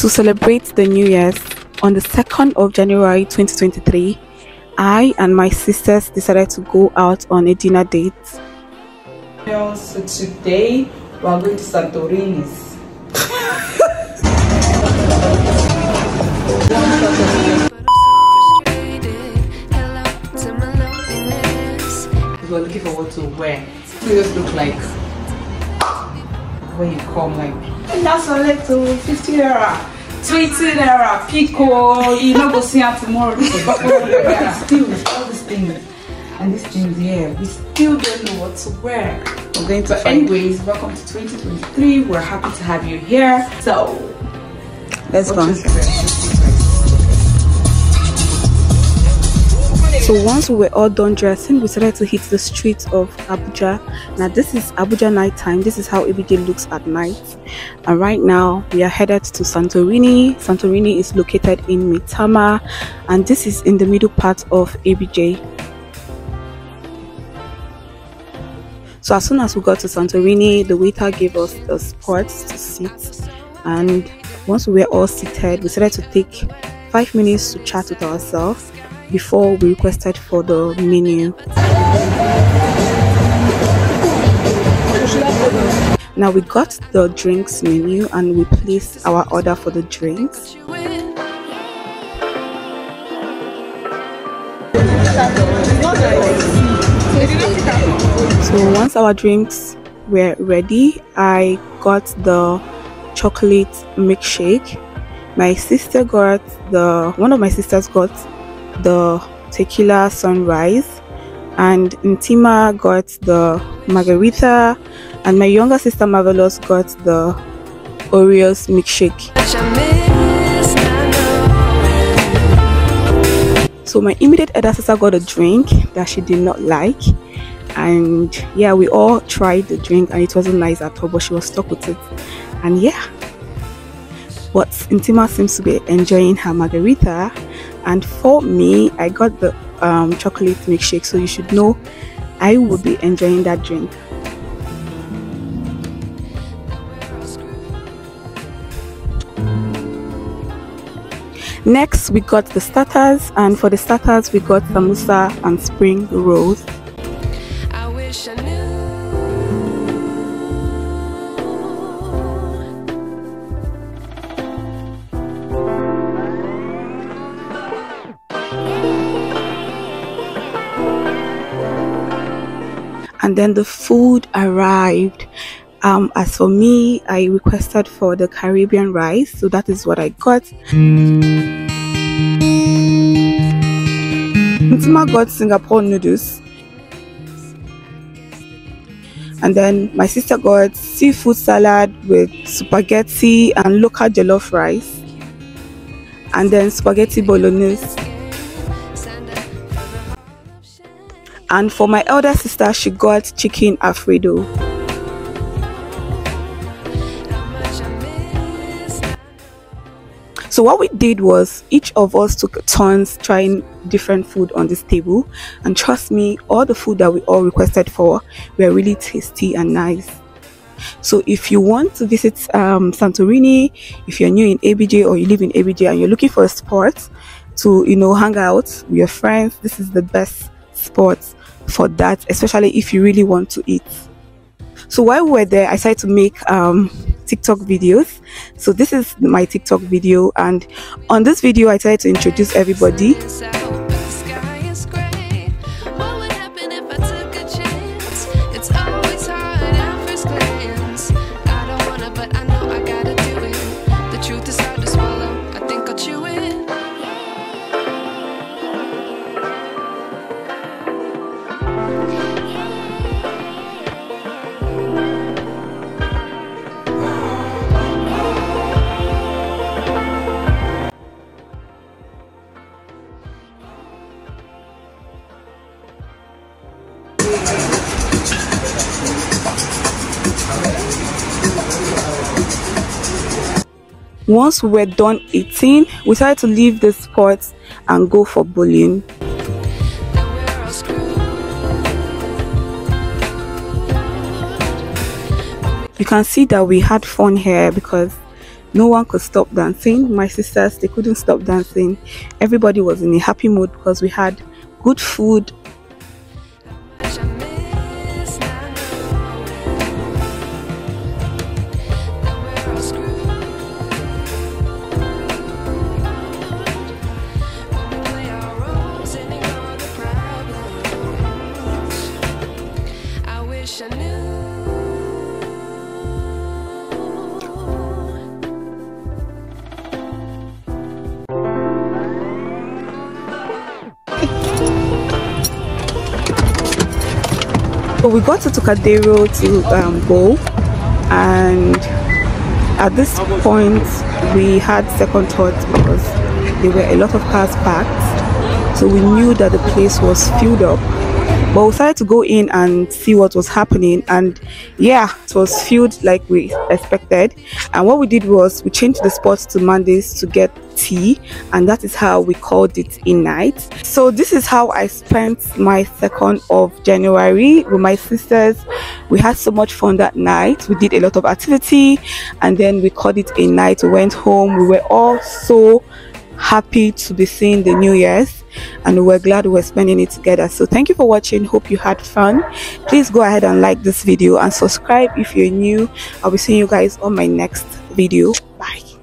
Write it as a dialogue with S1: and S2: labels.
S1: To celebrate the New Year's on the 2nd of January 2023, I and my sisters decided to go out on a dinner date.
S2: So today we are going to Santorini's. we're looking for what to wear. We just look like when you come like that's a little 50 naira. 20 naira, pico, oh, you know go see her tomorrow. But still all these things and these things yeah, we still don't know what to wear. We're going to but anyways, welcome to 2023. We're happy to have you here. So
S1: let's go. So once we were all done dressing, we decided to hit the streets of Abuja. Now this is Abuja night time. This is how ABJ looks at night. And right now we are headed to Santorini. Santorini is located in Maitama and this is in the middle part of ABJ. So as soon as we got to Santorini, the waiter gave us the spots to sit and once we were all seated, we decided to take five minutes to chat with ourselves before we requested for the menu. Now we got the drinks menu and we placed our order for the drinks. So once our drinks were ready, I got the chocolate milkshake. My sister got the one of my sisters got the tequila sunrise and Intima got the margarita and my younger sister Marvelous got the Oreos milkshake. So my immediate elder sister got a drink that she did not like and yeah we all tried the drink and it wasn't nice at all but she was stuck with it and yeah but Intima seems to be enjoying her margarita and for me i got the um, chocolate milkshake so you should know i will be enjoying that drink. Next we got the starters and for the starters we got samosa and spring rolls and then the food arrived. Um, as for me i requested for the caribbean rice. So that is what i got. Ntima got singapore noodles. And then my sister got seafood salad with spaghetti and local jollof rice. And then spaghetti bolognese and for my elder sister she got chicken alfredo. So what we did was each of us took turns trying different food on this table. And trust me all the food that we all requested for were really tasty and nice. So if you want to visit um, santorini if you're new in abj or you live in abj and you're looking for a spot to you know hang out with your friends this is the best spot for that especially if you really want to eat. So while we were there i decided to make um, tiktok videos. So this is my tiktok video and on this video i tried to introduce everybody Once we were done eating, we decided to leave the spot and go for bowling. You can see that we had fun here because no one could stop dancing my sisters they couldn't stop dancing everybody was in a happy mood because we had good food So we got to Tukadero to um, go and at this point we had second thoughts because there were a lot of cars parked so we knew that the place was filled up but we decided to go in and see what was happening and yeah it was filled like we expected. And what we did was we changed the spot to mondays to get tea and that is how we called it a night. So this is how i spent my second of january with my sisters. We had so much fun that night. We did a lot of activity and then we called it a night. We went home. We were all so happy to be seeing the new year's and we're glad we're spending it together. So thank you for watching. Hope you had fun. Please go ahead and like this video and subscribe if you're new. I'll be seeing you guys on my next video. Bye